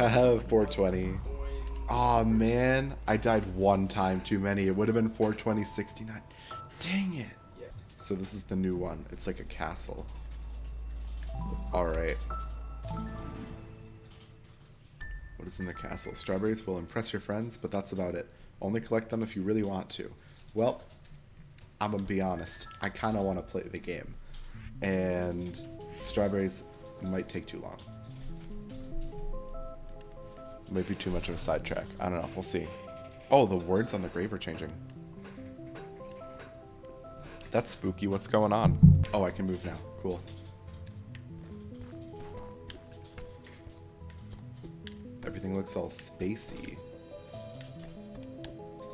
Haha, 420. Aw, oh, man. I died one time too many. It would have been 420, 69. Dang it. So this is the new one. It's like a castle. Alright. What is in the castle? Strawberries will impress your friends, but that's about it. Only collect them if you really want to. Well, I'm gonna be honest. I kind of want to play the game. And strawberries might take too long. Might be too much of a sidetrack. I don't know. We'll see. Oh, the words on the grave are changing. That's spooky. What's going on? Oh, I can move now. Cool. Everything looks all spacey.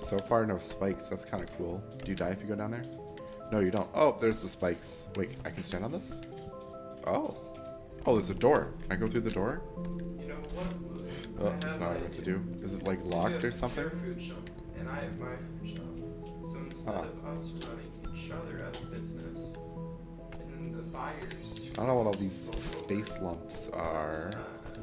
So far, no spikes. That's kind of cool. Do you die if you go down there? No, you don't. Oh, there's the spikes. Wait, I can stand on this? Oh. Oh, there's a door. Can I go through the door? What? Oh, that's not what to do. Is it like locked or something? Food shop, and I have my food shop. So instead Huh. of us running each other out of business, and the buyers. I don't know what all these space lumps are. uh,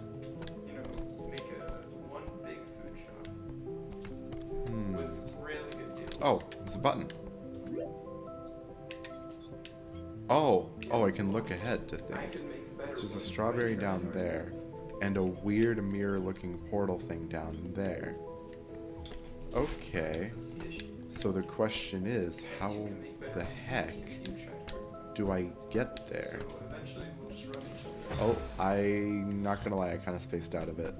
you know, make a one big food shop Hmm. with really good deals. Oh, there's a button. Oh, oh, I can look ahead to things. can make better There's a strawberry down there, and a weird mirror-looking portal thing down there. Okay, so the question is, how the heck do I get there? Oh, I'm not gonna lie, I kind of spaced out a bit.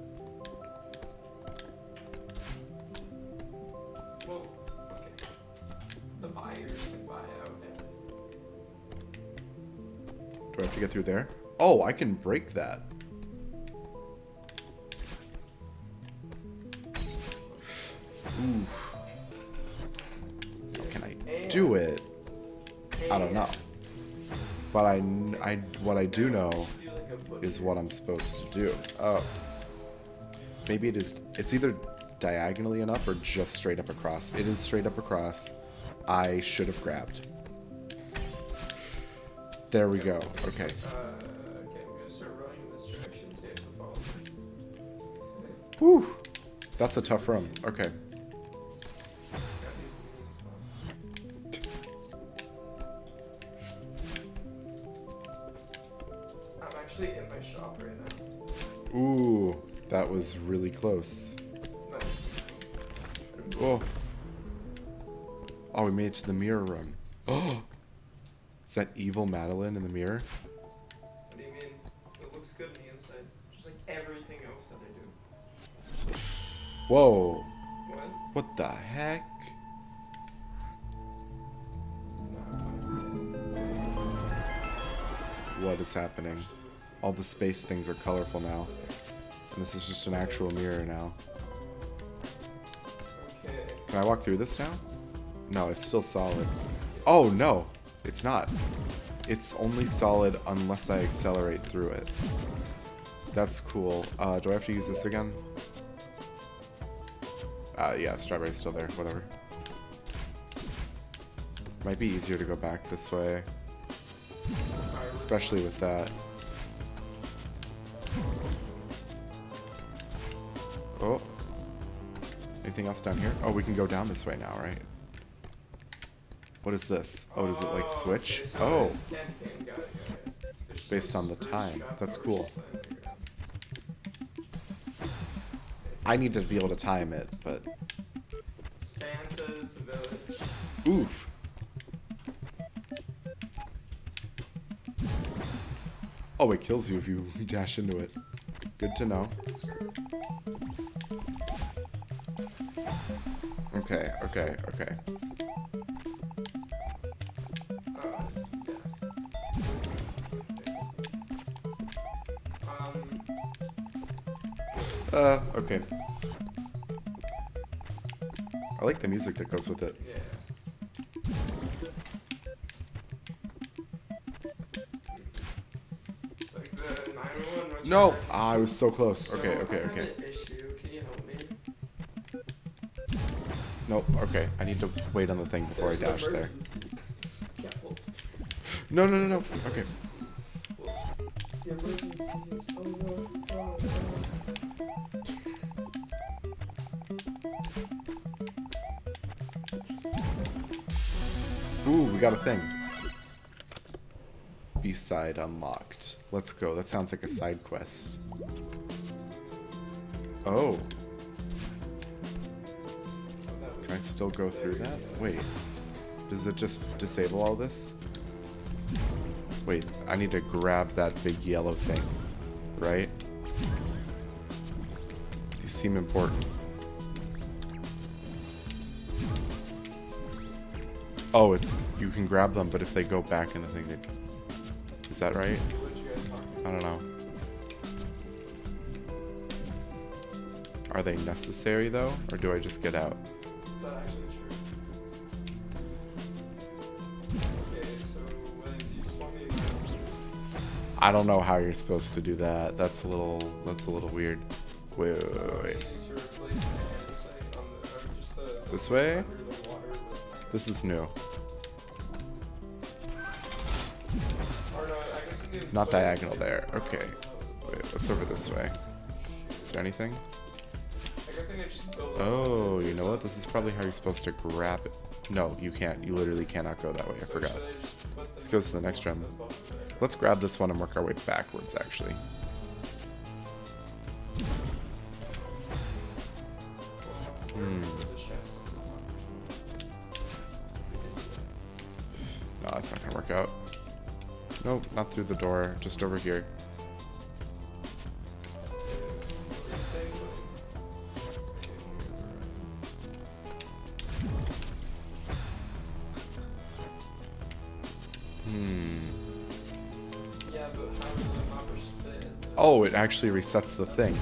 Do I have to get through there? Oh, I can break that. Ooh. Can I do it? I don't know. But I, I, what I do know feel like a butcher. is what I'm supposed to do. Oh. Maybe it is, it's either diagonally enough or just straight up across. It is straight up across. I should have grabbed. There we go. Okay. Uh, okay, I'm gonna start running in this direction, so you have to follow me. Whew. That's a tough run. Okay. Actually in my shop right now. Ooh, that was really close. Nice. Oh. Oh, we made it to the mirror room. Oh. Is that evil Madeline in the mirror? What do you mean? It looks good on the inside, just like everything else that they do. Whoa. What? What the heck? What is happening? All the space things are colorful now. And this is just an actual mirror now. Can I walk through this now? No, it's still solid. Oh, no. It's not. It's only solid unless I accelerate through it. That's cool. Uh, do I have to use this again? Uh, yeah, strawberry's still there. Whatever. Might be easier to go back this way. Especially with that. Anything else down here? Oh, we can go down this way now, right? What is this? Oh, does it like switch? Oh, it's 10 pin, got it, got it. There's just Based on the time. That's cool. we're just playing around. I need to be able to time it, but Santa's Village. oof. Oh, it kills you if you dash into it. Good to know. Okay, okay, okay. Uh, yeah. Um, Uh, okay. I like the music that goes with it. yeah. It's like the 911 No! Ah, I was so close. So, Okay, I okay, have okay. Nope, okay. I need to wait on the thing before There's I dash there. No, no, no, no. Okay. Ooh, we got a thing. B-side unlocked. Let's go. That sounds like a side quest. Oh. Still go through that? Wait. Does it just disable all this? Wait, I need to grab that big yellow thing. Right? These seem important. Oh, it, you can grab them, but if they go back in the thing, they... Is that right? I don't know. Are they necessary, though? Or do I just get out? Is that actually true? Okay, so William, you just want me to I don't know how you're supposed to do that. That's a little... That's a little weird. Wait, wait, wait, wait. need to replace the andesite on the, or just the, This way? under the water, the- This is new. Or no, I guess you can Not diagonal there. Okay. Wait, what's over this way? Is there anything? Oh, you know what? This is probably how you're supposed to grab it. No, you can't. You literally cannot go that way. I forgot. should I just put Let's go to the next room. Let's grab this one and work our way backwards, actually. Hmm. No, that's not gonna work out. Nope, not through the door. Just over here. Oh, it actually resets the thing.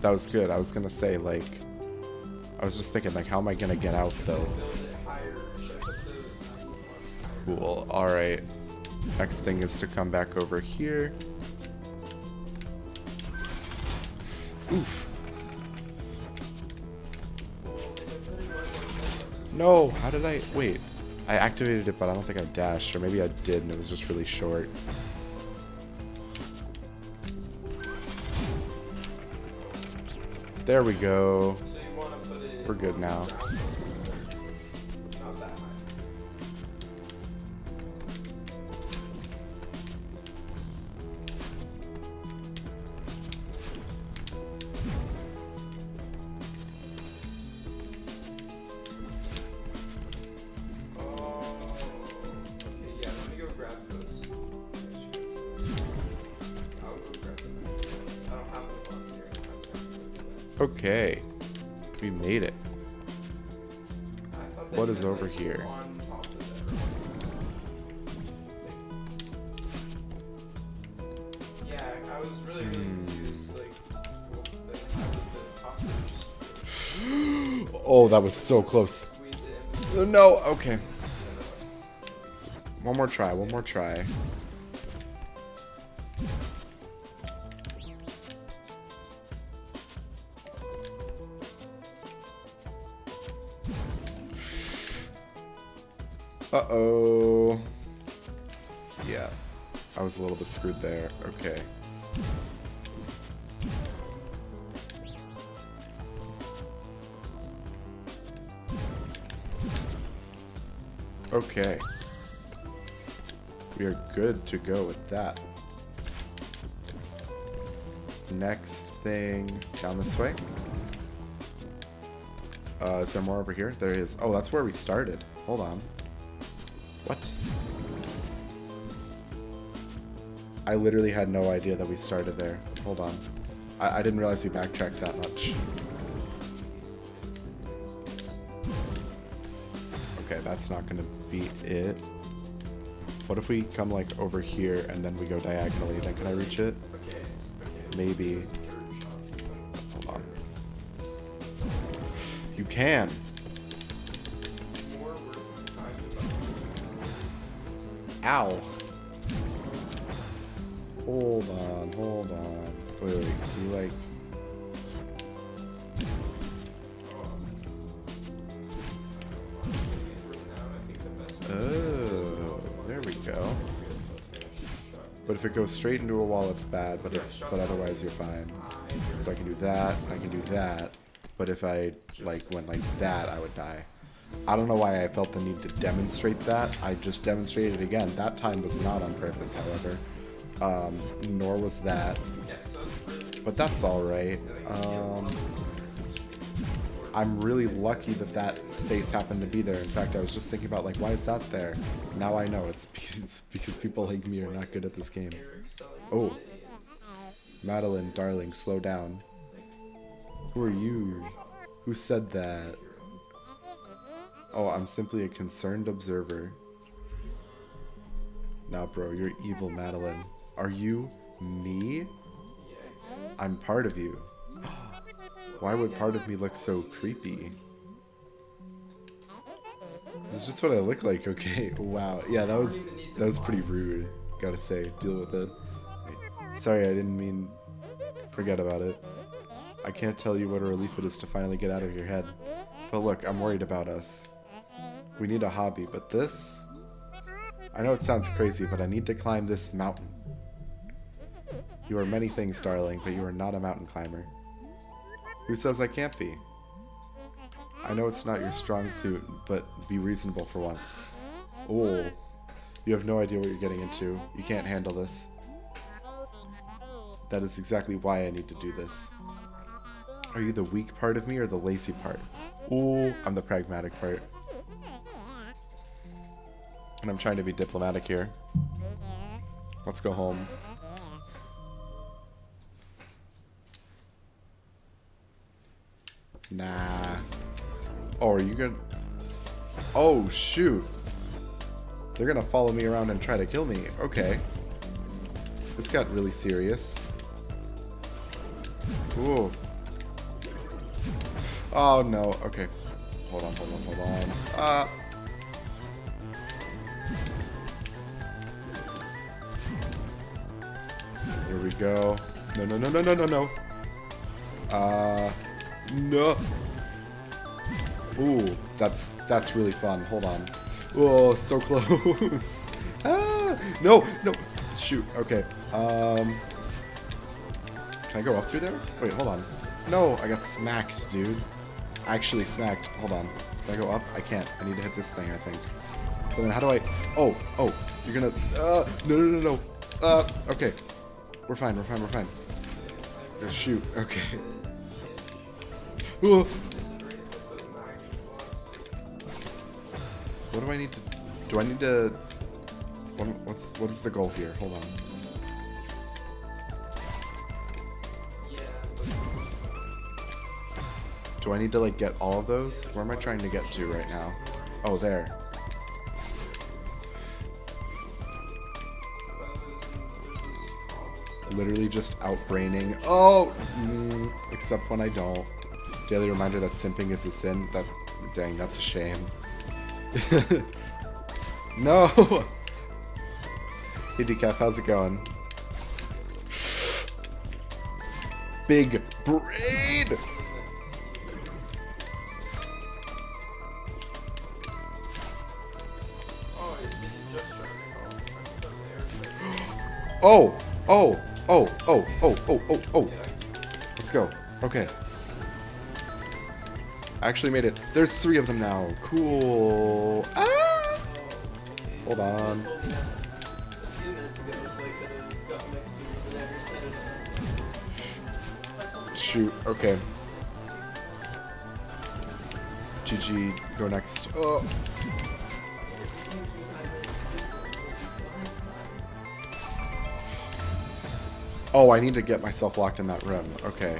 That was good. I was gonna say, like... I was just thinking, like, how am I gonna get out, though? Cool. Alright. Next thing is to come back over here. Oof. No! How did I... Wait. I activated it, but I don't think I dashed. Or maybe I did, and it was just really short. There we go. We're good now. Okay. We made it. I thought that What is over here? On top of it. Yeah, I was really, really Hmm. confused. Like, well, the, how did the toppers Oh, that was so close. squeeze it in? Uh, No, okay. One more try, one more try. Uh-oh. Yeah. I was a little bit screwed there. Okay. Okay. We are good to go with that. Next thing down this way. Uh, is there more over here? There is. Oh, that's where we started. Hold on. I literally had no idea that we started there. Hold on. I, I didn't realize we backtracked that much. Okay, that's not gonna be it. What if we come like over here and then we go diagonally? Then can I reach it? Maybe. Hold on. You can. Ow. Hold on, hold on. Wait, wait, you like... Oh, there we go. But if it goes straight into a wall, it's bad. But if, but otherwise, you're fine. So I can do that. I can do that. But if I like went like that, I would die. I don't know why I felt the need to demonstrate that. I just demonstrated it again. That time was not on purpose, however. Um, nor was that. It's But that's alright. Um, I'm really lucky that that space happened to be there. In fact, I was just thinking about, like, why is that there? Now I know. It's because, because people like me are not good at this game. Oh. Madeline, darling, slow down. Who are you? Who said that? Oh, I'm simply a concerned observer. Nah, bro, you're evil, Madeline. Are you me? I'm part of you. Why would part of me look so creepy? This is just what I look like, okay? Wow. Yeah, that was that was pretty rude. Gotta say, deal with it. Sorry, I didn't mean forget about it. I can't tell you what a relief it is to finally get out of your head. But look, I'm worried about us. We need a hobby, but this I know it sounds crazy, but I need to climb this mountain. You are many things, darling, but you are not a mountain climber. Who says I can't be? I know it's not your strong suit, but be reasonable for once. Oh, you have no idea what you're getting into. You can't handle this. That is exactly why I need to do this. Are you the weak part of me or the lazy part? Oh, I'm the pragmatic part. And I'm trying to be diplomatic here. Let's go home. Nah. Oh, are you gonna... Oh, shoot. They're gonna follow me around and try to kill me. Okay. This got really serious. Ooh. Oh, no. Okay. Hold on, hold on, hold on. Uh... Here we go. No, no, no, no, no, no, no. Uh... No. Ooh, that's that's really fun. Hold on. Oh, so close. ah, no, no. Shoot. Okay. Um. Can I go up through there? Wait, hold on. No, I got smacked, dude. Actually smacked. Hold on. Can I go up? I can't. I need to hit this thing, I think. So then how do I... Oh, oh. You're gonna... Uh, no, no, no, no. Uh, okay. We're fine, we're fine, we're fine. Oh, shoot. Okay. What do I need to... Do I need to... What, what's what is the goal here? Hold on. Do I need to, like, get all of those? Where am I trying to get to right now? Oh, there. Literally just outbraining. Oh! Mm, except when I don't. Daily reminder that simping is a sin. That... Dang, that's a shame. no! Hey, Decaf, how's it going? Big were- Oh! Oh! Oh! Oh! Oh! Oh! Oh! Oh! Let's go. Okay. Actually made it. There's three of them now. Cool. Ah! Hold on. Shoot. Okay. GG. Go next. Oh. Oh, I need to get myself locked in that room. Okay.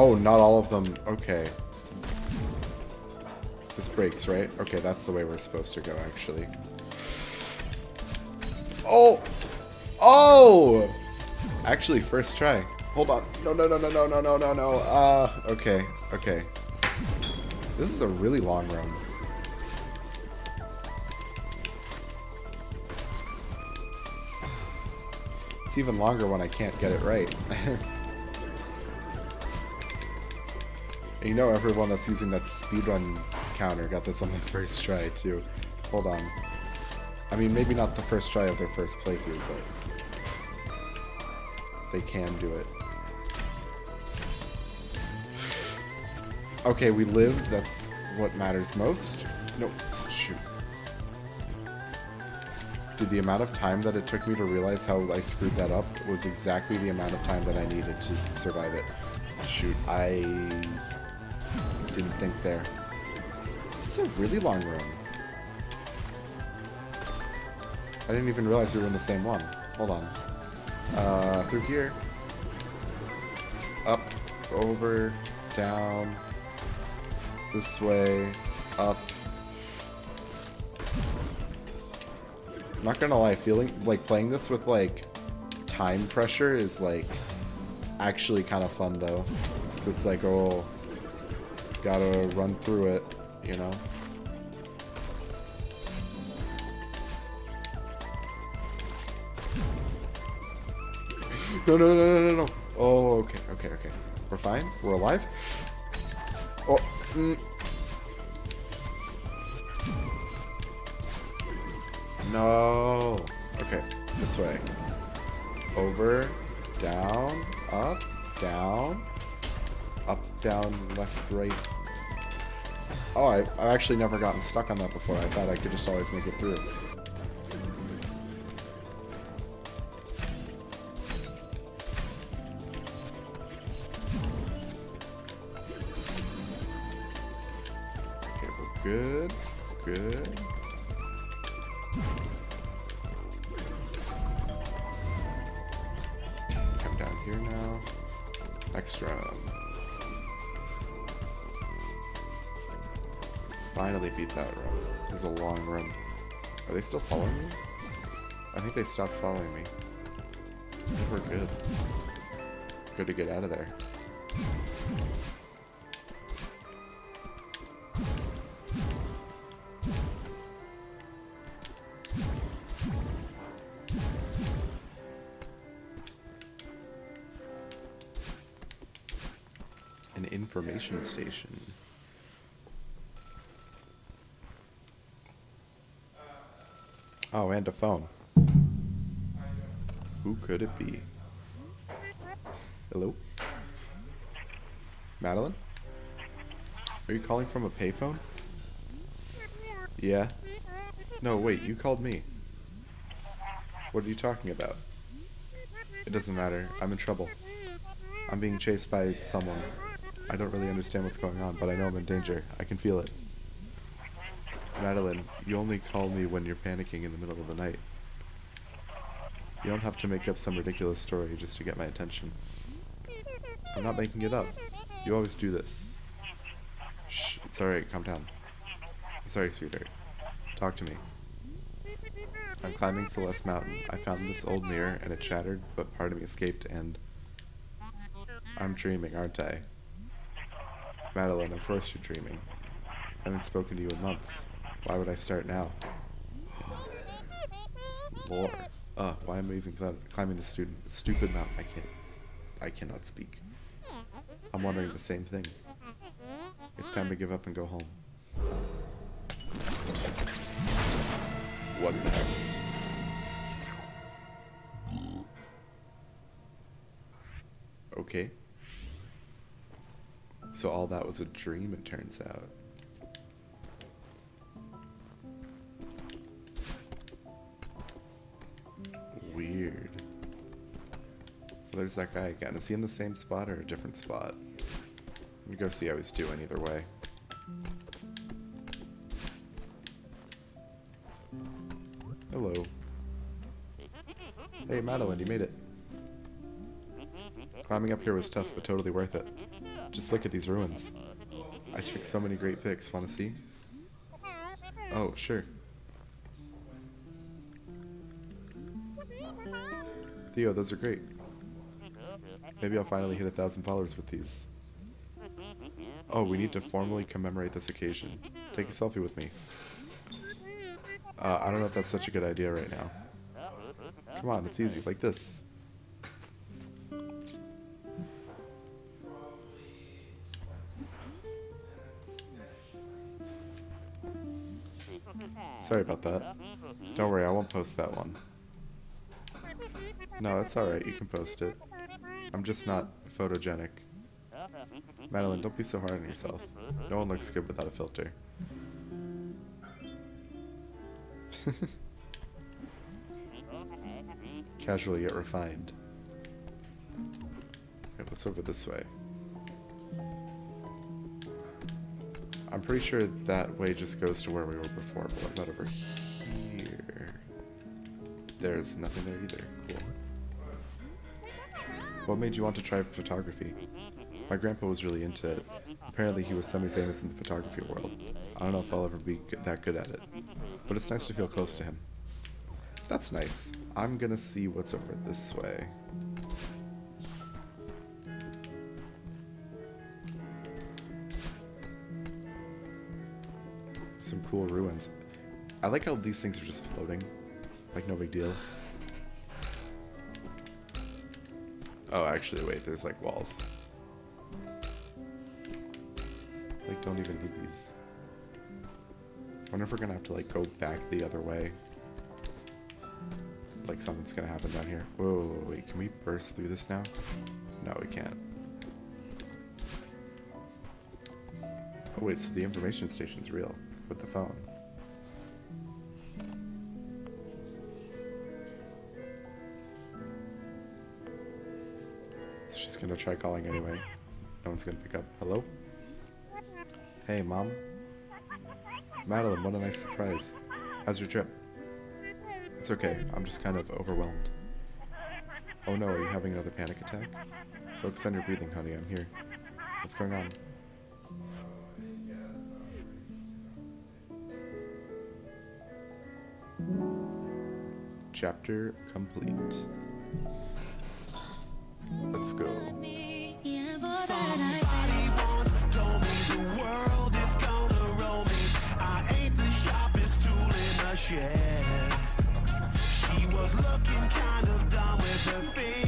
Oh, not all of them. Okay. This breaks, right? Okay, that's the way we're supposed to go, actually. Oh! Oh! Actually, first try. Hold on. No, no, no, no, no, no, no, no, no. Uh, okay, okay. This is a really long run. It's even longer when I can't get it right. you know everyone that's using that speedrun counter got this on the first try too. Hold on. I mean, maybe not the first try of their first playthrough, but... they can do it. Okay, we lived. That's what matters most. Nope. Shoot. Dude, the amount of time that it took me to realize how I screwed that up was exactly the amount of time that I needed to survive it. Shoot, I didn't think there. This is a really long room. I didn't even realize we were in the same one. Hold on. Uh, through here. Up, over, down, this way, up. I'm not gonna lie, feeling like playing this with like time pressure is like actually kind of fun though. it's like, oh, gotta run through it, you know? No, no, no, no, no, no. Oh, okay, okay, okay. We're fine. We're alive. Oh, mm. No. Okay, this way. Over, down, up, down, up, down, left, right. Oh, I, I've actually never gotten stuck on that before. I thought I could just always make it through. Good. Good. Come down here now. Next room. Finally beat that room. It was a long room. Are they still following me? I think they stopped following me. We're good. Good to get out of there. An information station. Oh, and a phone. Who could it be? Hello? Madeline? Are you calling from a payphone? Yeah? No, wait, you called me. What are you talking about? It doesn't matter. I'm in trouble. I'm being chased by someone. I don't really understand what's going on, but I know I'm in danger. I can feel it. Madeline, you only call me when you're panicking in the middle of the night. You don't have to make up some ridiculous story just to get my attention. I'm not making it up. You always do this. Shh, it's alright, calm down. I'm sorry, sweetheart. Talk to me. I'm climbing Celeste Mountain. I found this old mirror and it shattered, but part of me escaped and... I'm dreaming, aren't I? Madeline, of course you're dreaming. I haven't spoken to you in months. Why would I start now? Lord. Uh, why am I even climbing this student, stupid mountain? I can't. I cannot speak. I'm wondering the same thing. It's time to give up and go home. What the heck? Okay. So all that was a dream, it turns out. There's that guy again. Is he in the same spot or a different spot? Let me go see how he's doing either way. Hello. Hey, Madeline, you made it. Climbing up here was tough, but totally worth it. Just look at these ruins. I took so many great pics. Want to see? Oh, sure. Theo, those are great. Maybe I'll finally hit a thousand followers with these. Oh, we need to formally commemorate this occasion. Take a selfie with me. Uh, I don't know if that's such a good idea right now. Come on, it's easy, like this. Sorry about that. Don't worry, I won't post that one. No, it's alright. You can post it. I'm just not photogenic. Madeline, don't be so hard on yourself. No one looks good without a filter. Casual yet refined. Okay, what's over this way? I'm pretty sure that way just goes to where we were before, but what about over here? There's nothing there either. Cool. What made you want to try photography? My grandpa was really into it. Apparently he was semi-famous in the photography world. I don't know if I'll ever be that good at it. But it's nice to feel close to him. That's nice. I'm gonna see what's over this way. Some cool ruins. I like how these things are just floating. Like no big deal. Oh, actually, wait, there's like walls. Like, don't even need these. I wonder if we're gonna have to like go back the other way. Like something's gonna happen down here. Whoa, wait, can we burst through this now? No, we can't. Oh wait, so the information station's real with the phone. Gonna try calling anyway. No one's gonna pick up. Hello? Hey, Mom? Madeline, what a nice surprise. How's your trip? It's okay, I'm just kind of overwhelmed. Oh no, are you having another panic attack? Focus on your breathing, honey, I'm here. What's going on? Chapter complete. Let's go. She was looking kind of dumb with her finger.